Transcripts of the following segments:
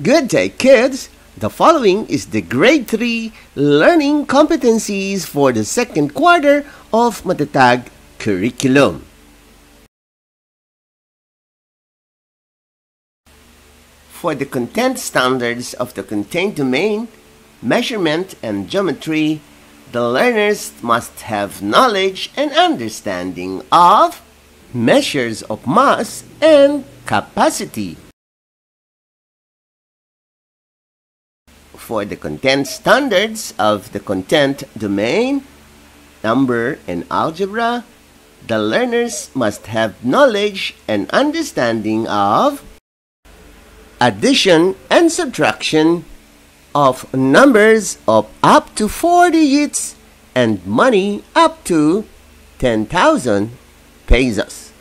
Good day, kids! The following is the grade 3 learning competencies for the second quarter of Matatag curriculum. For the content standards of the content domain, measurement and geometry, the learners must have knowledge and understanding of measures of mass and capacity. For the content standards of the content domain, number and algebra, the learners must have knowledge and understanding of addition and subtraction of numbers of up to 4 digits and money up to 10,000 pesos.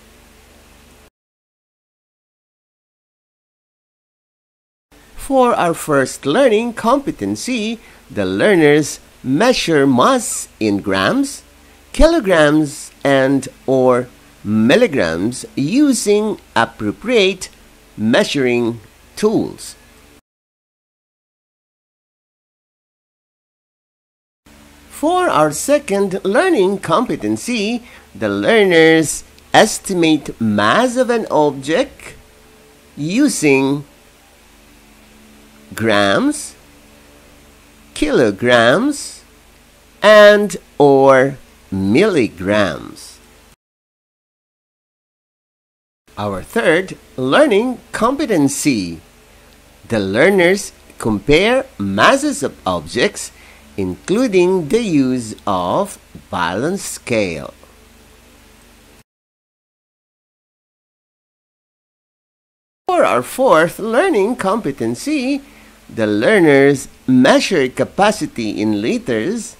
For our first learning competency, the learners measure mass in grams, kilograms, and or milligrams using appropriate measuring tools. For our second learning competency, the learners estimate mass of an object using grams, kilograms, and or milligrams. Our third learning competency. The learners compare masses of objects including the use of balance scale. For our fourth learning competency, the learners measure capacity in liters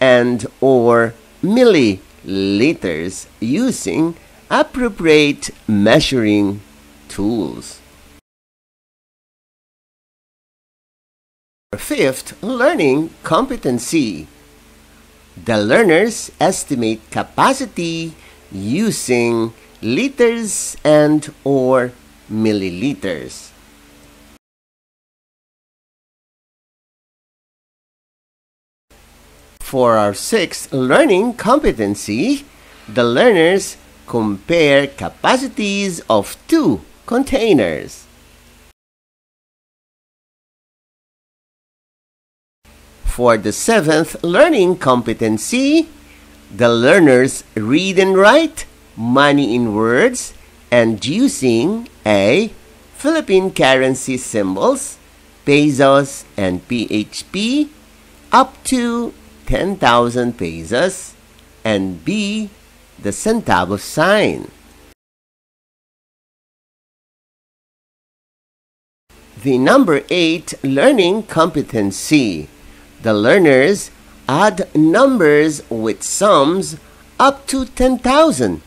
and or milliliters using appropriate measuring tools. Fifth learning competency. The learners estimate capacity using liters and or milliliters. For our sixth learning competency, the learners compare capacities of two containers. For the seventh learning competency, the learners read and write money in words and using A. Philippine currency symbols, pesos and PHP, up to 10,000 pesos, and B. The centavo sign. The number 8 learning competency the learners add numbers with sums up to 10,000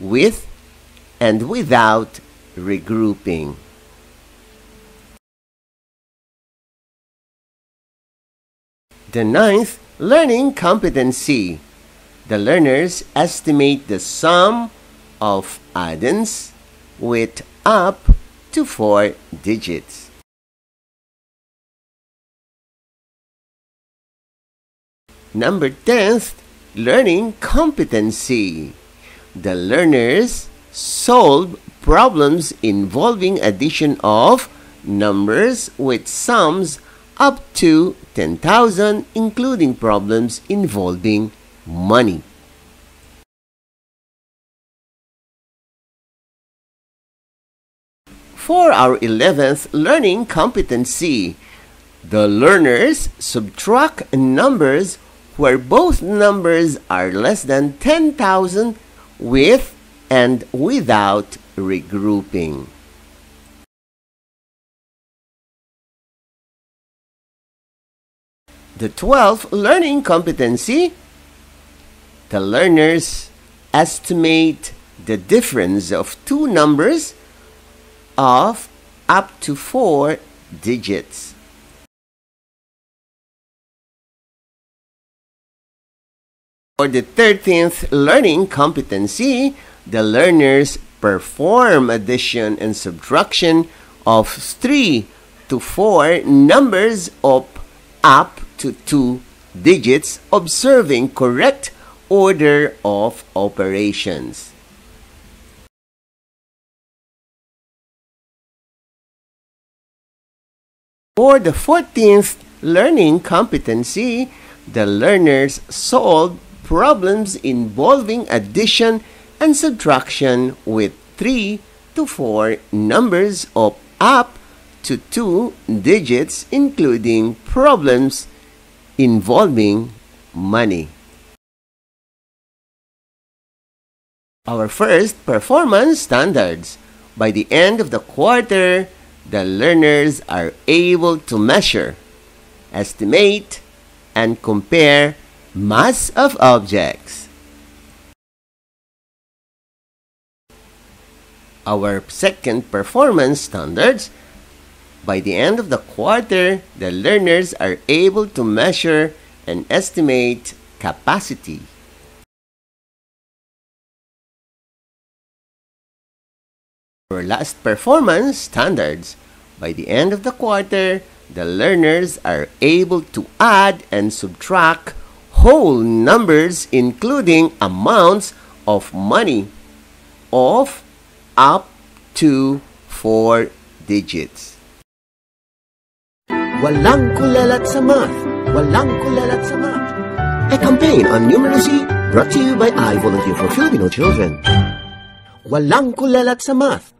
with and without regrouping. The ninth learning competency. The learners estimate the sum of addends with up to four digits. Number 10th, learning competency. The learners solve problems involving addition of numbers with sums up to 10,000 including problems involving money. For our 11th learning competency, the learners subtract numbers where both numbers are less than 10,000 with and without regrouping. The 12th learning competency, the learners estimate the difference of two numbers of up to four digits. For the 13th learning competency, the learners perform addition and subtraction of three to four numbers of up to two digits observing correct order of operations. For the 14th learning competency, the learners solved problems involving addition and subtraction with 3 to 4 numbers of up to 2 digits including problems involving money. Our first performance standards. By the end of the quarter, the learners are able to measure, estimate, and compare mass of objects. Our second performance standards. By the end of the quarter, the learners are able to measure and estimate capacity. For last performance standards, by the end of the quarter, the learners are able to add and subtract whole numbers including amounts of money of up to 4 digits. Walang kulalat sa math. Walang kulalat sa math. A campaign on numeracy brought to you by I Volunteer for Filipino Children. Walang kulalat sa math.